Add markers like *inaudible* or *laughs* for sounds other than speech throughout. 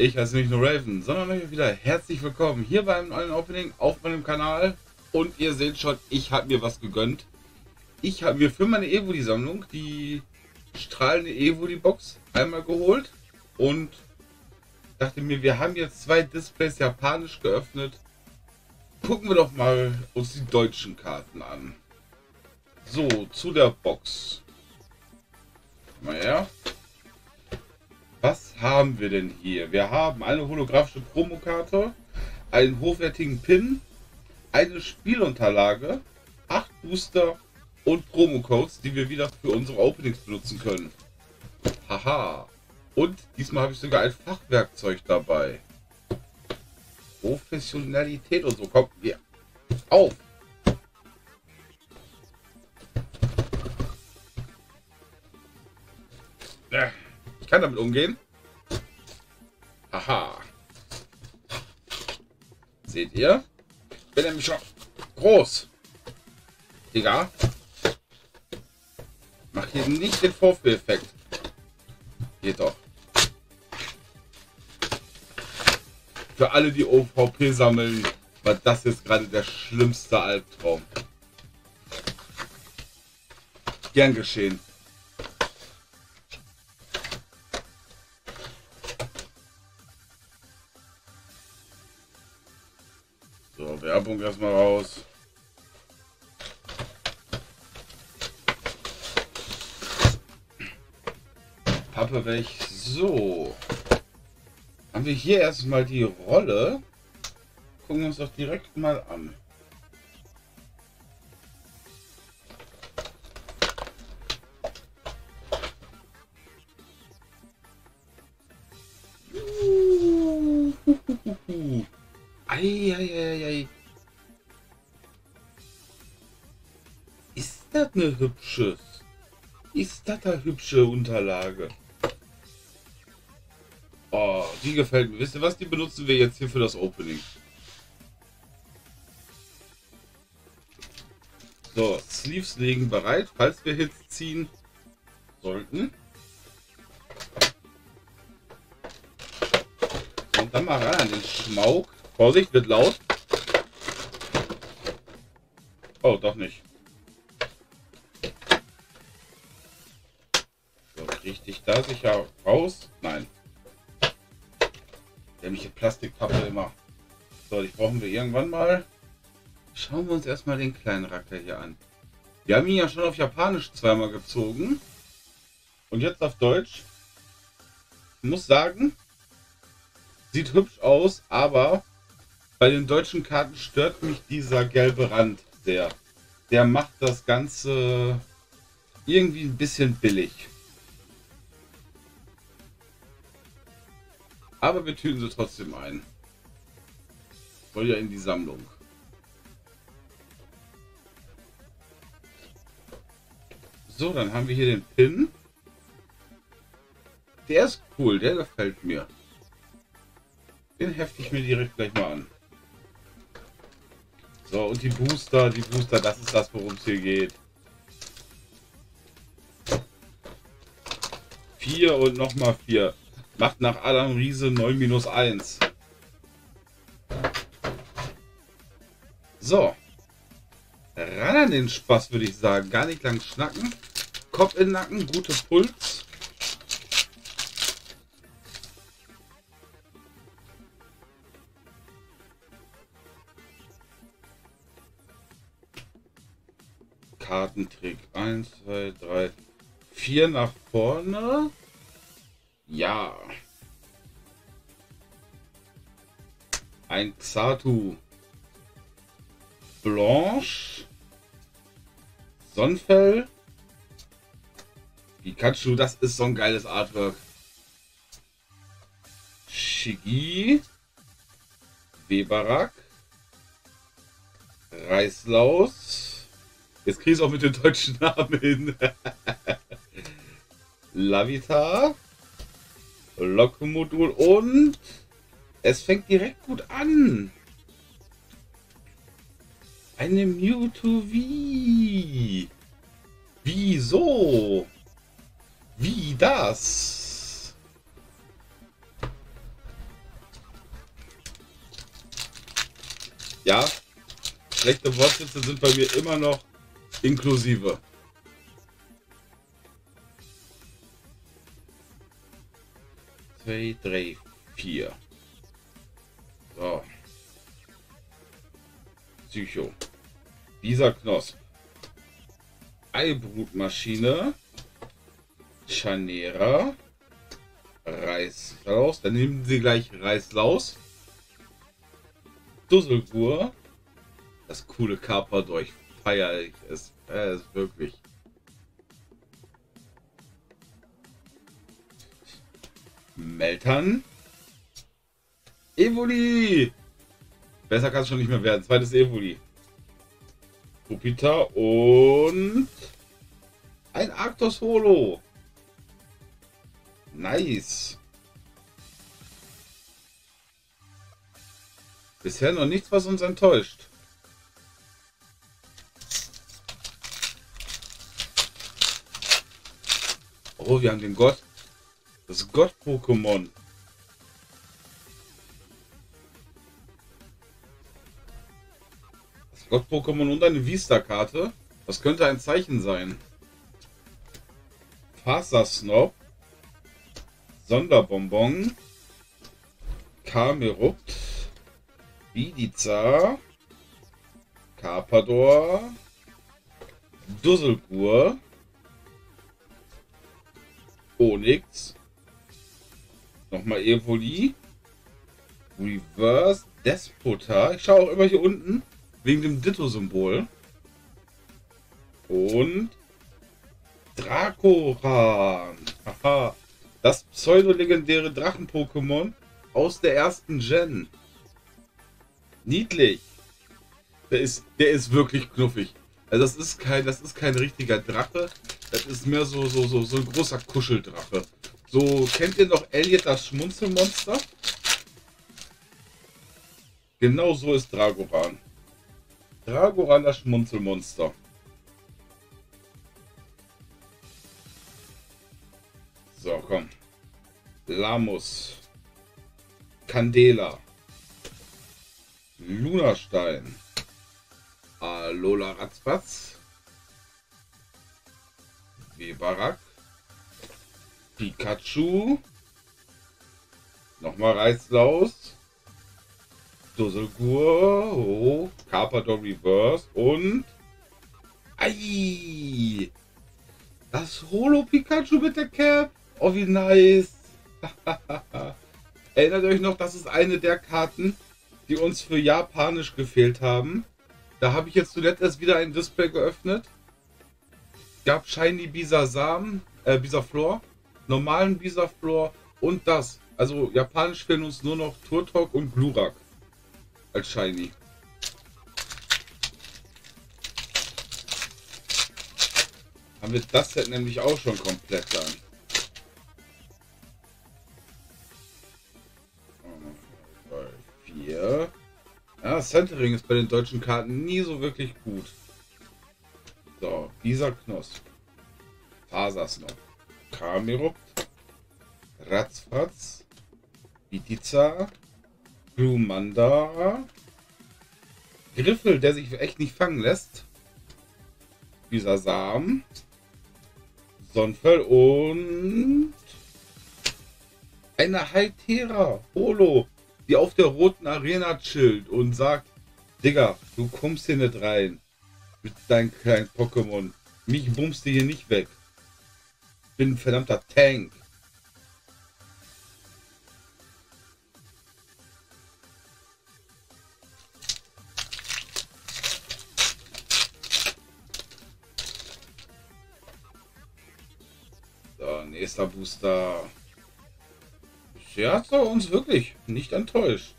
Ich heiße nicht nur Raven, sondern euch wieder herzlich willkommen hier beim neuen Opening auf meinem Kanal. Und ihr seht schon, ich habe mir was gegönnt. Ich habe mir für meine Evoli-Sammlung die strahlende Evoli-Box einmal geholt und dachte mir, wir haben jetzt zwei Displays japanisch geöffnet. Gucken wir doch mal uns die deutschen Karten an. So, zu der Box. Mal her. Was haben wir denn hier? Wir haben eine holographische Promokarte, einen hochwertigen Pin, eine Spielunterlage, acht Booster und Promocodes, die wir wieder für unsere Openings benutzen können. Haha. Und diesmal habe ich sogar ein Fachwerkzeug dabei. Professionalität und so. Kommt hier auf. Ich kann damit umgehen. Aha. Seht ihr? Ich bin nämlich schon groß. Digga. Mach hier nicht den Vorführeffekt. Geht doch. Für alle, die OVP sammeln, war das jetzt gerade der schlimmste Albtraum. Gern geschehen. So, Werbung erstmal raus. Pappe weg. So. Haben wir hier erstmal die Rolle. Gucken wir uns doch direkt mal an. Eieiei. Ist das eine hübsche? Ist das eine hübsche Unterlage? Oh, die gefällt mir. Wisst ihr was? Die benutzen wir jetzt hier für das Opening. So, Sleeves liegen bereit, falls wir Hits ziehen sollten. Und dann mal ran an den Schmauk. Vorsicht, wird laut. Oh, doch nicht. So, kriege ich da sicher raus? Nein. Dämliche Plastikpappe immer. So, die brauchen wir irgendwann mal. Schauen wir uns erstmal den kleinen Racker hier an. Wir haben ihn ja schon auf Japanisch zweimal gezogen. Und jetzt auf Deutsch. Ich muss sagen, sieht hübsch aus, aber bei den deutschen Karten stört mich dieser gelbe Rand sehr. Der macht das Ganze irgendwie ein bisschen billig. Aber wir tüten sie trotzdem ein. Soll ja in die Sammlung. So, dann haben wir hier den Pin. Der ist cool, der gefällt mir. Den hefte ich mir direkt gleich mal an. So, und die Booster, die Booster, das ist das, worum es hier geht. Vier und nochmal vier. Macht nach Adam Riese 9 minus 1. So. Ran an den Spaß, würde ich sagen. Gar nicht lang schnacken. Kopf in den Nacken, gute Puls. Kartentrick. 1, 2, 3, 4 nach vorne. Ja. Ein Xatu. Blanche. Sonnenfell. Pikachu, das ist so ein geiles Artwork. Shigi. Weberak. Reislaus. Jetzt kriege ich es auch mit dem deutschen Namen hin. *laughs* Lavita, Lockmodul und es fängt direkt gut an. Eine Mewtwo V. Wieso? Wie das? Ja, schlechte Wortwitze sind bei mir immer noch inklusive. Zwei, drei, vier. So. Psycho. Dieser Knosp. Eibrutmaschine. Chanera. Reislaus. Dann nehmen Sie gleich Reislaus. Dusselgur. Das coole Kaperdolch. Feier ich es. Äh, ist wirklich. Meltern. Evoli. Besser kann es schon nicht mehr werden. Zweites Evoli. Jupiter und ein Arctos Holo. Nice. Bisher noch nichts, was uns enttäuscht. Oh, wir haben den Gott. Das Gott-Pokémon. Das Gott-Pokémon und eine Vista-Karte. Das könnte ein Zeichen sein. Fasersnob. Sonderbonbon. Kamerupt. Bidiza. Carpador. Dusselgur. Onyx. Nochmal Evoli. Reverse Despota. Ich schaue auch immer hier unten. Wegen dem Ditto-Symbol. Und Dracoran. Haha. Das pseudo-legendäre Drachen-Pokémon aus der ersten Gen. Niedlich. Der ist, der ist wirklich knuffig. Also das ist kein, das ist kein richtiger Drache. Das ist mehr so, so, so, so ein großer Kuscheldrache. So, kennt ihr noch Elliot das Schmunzelmonster? Genau so ist Dragoran. Dragoran das Schmunzelmonster. So, komm. Lamus. Candela. Lunastein. Alola Ratzfatz. Webarak. Pikachu. Nochmal Reißlaus. Dusselgur. Oh, Carpador Reverse. Und. Ei! Das Holo Pikachu mit der Cap. Oh, wie nice. *laughs* Erinnert euch noch, das ist eine der Karten, die uns für Japanisch gefehlt haben. Da habe ich jetzt zuletzt erst wieder ein Display geöffnet. Gab Shiny Bisasam, äh, Bisaflor, normalen Bisaflor und das. Also japanisch fehlen uns nur noch Turtok und Glurak als Shiny. Haben wir das Set nämlich auch schon komplett dann. Ja, Centering ist bei den deutschen Karten nie so wirklich gut. So, dieser Knosp. Fasersnop. Kamerupt. Ratzfatz. Bitiza. Glumanda. Griffel, der sich echt nicht fangen lässt. Dieser Samen. Sonnenfell und eine Haltera Holo die auf der roten Arena chillt und sagt, Digga, du kommst hier nicht rein mit deinem kleinen Pokémon. Mich bummst du hier nicht weg. Bin ein verdammter Tank. Nächster Booster. Bisher hat er uns wirklich nicht enttäuscht.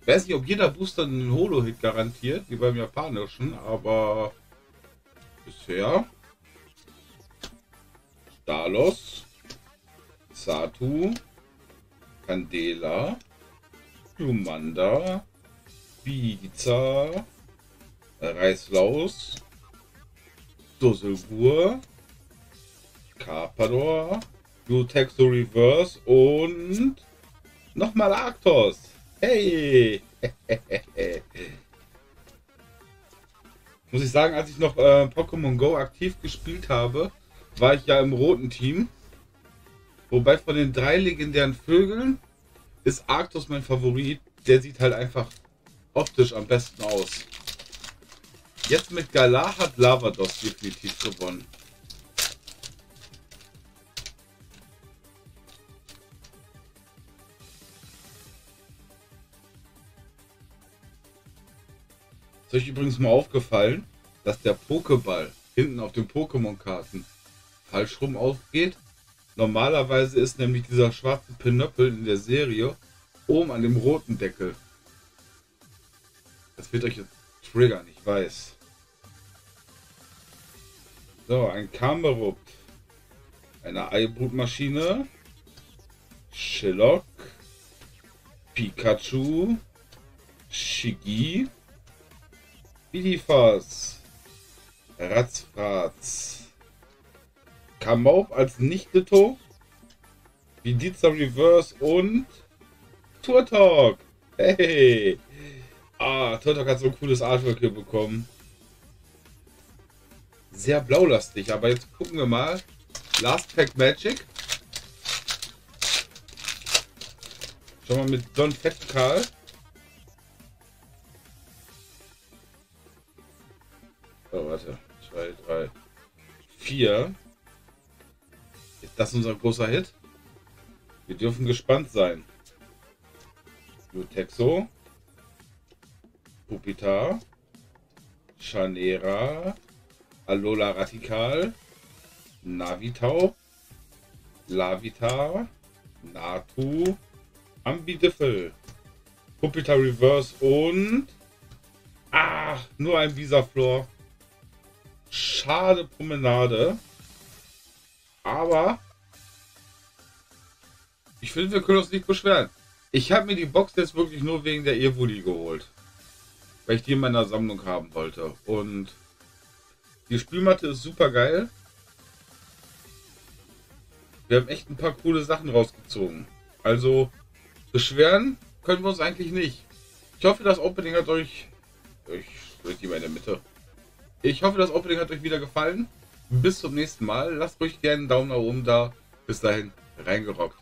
Ich weiß nicht, ob jeder Booster einen Holo-Hit garantiert, wie beim japanischen, aber bisher Stalos, Satu, Candela, Lumanda, Biza, Reislaus, Dusselgur, Carpador, Glutexo Reverse und nochmal Arctos. Hey! *laughs* Muss ich sagen, als ich noch äh, Pokémon Go aktiv gespielt habe, war ich ja im roten Team. Wobei von den drei legendären Vögeln ist Arctos mein Favorit. Der sieht halt einfach optisch am besten aus. Jetzt mit Galar hat Lavados definitiv gewonnen. Ist euch übrigens mal aufgefallen, dass der Pokéball hinten auf den Pokémon-Karten falsch rum aufgeht? Normalerweise ist nämlich dieser schwarze Pinöppel in der Serie oben an dem roten Deckel. Das wird euch jetzt triggern, ich weiß. So, ein Kamerupt. Eine Eibrutmaschine. Shillock. Pikachu. Shigi. Bidifas. Ratzfratz. Kamaup als Nichtito. Vidiza Reverse und Turtok. Hey. Ah, Turtok hat so ein cooles Artwork hier bekommen. Sehr blaulastig, aber jetzt gucken wir mal. Last Pack Magic. Schauen wir mit Don Fettkarl. Warte. 2, 3, 4. Ist das unser großer Hit? Wir dürfen gespannt sein. Lutexo. Pupita. Chanera. Alola Radikal. Navitau. Lavita. Natu. Ambidiffel. Pupita Reverse und... Ah, nur ein Visaflor. Schade Promenade. Aber ich finde, wir können uns nicht beschweren. Ich habe mir die Box jetzt wirklich nur wegen der Evoli geholt. Weil ich die in meiner Sammlung haben wollte. Und die Spielmatte ist super geil. Wir haben echt ein paar coole Sachen rausgezogen. Also beschweren können wir uns eigentlich nicht. Ich hoffe, das Opening hat euch... Ich spreche die mal in der Mitte. Ich hoffe, das Opening hat euch wieder gefallen. Bis zum nächsten Mal. Lasst ruhig gerne einen Daumen nach oben da. Bis dahin, reingerockt.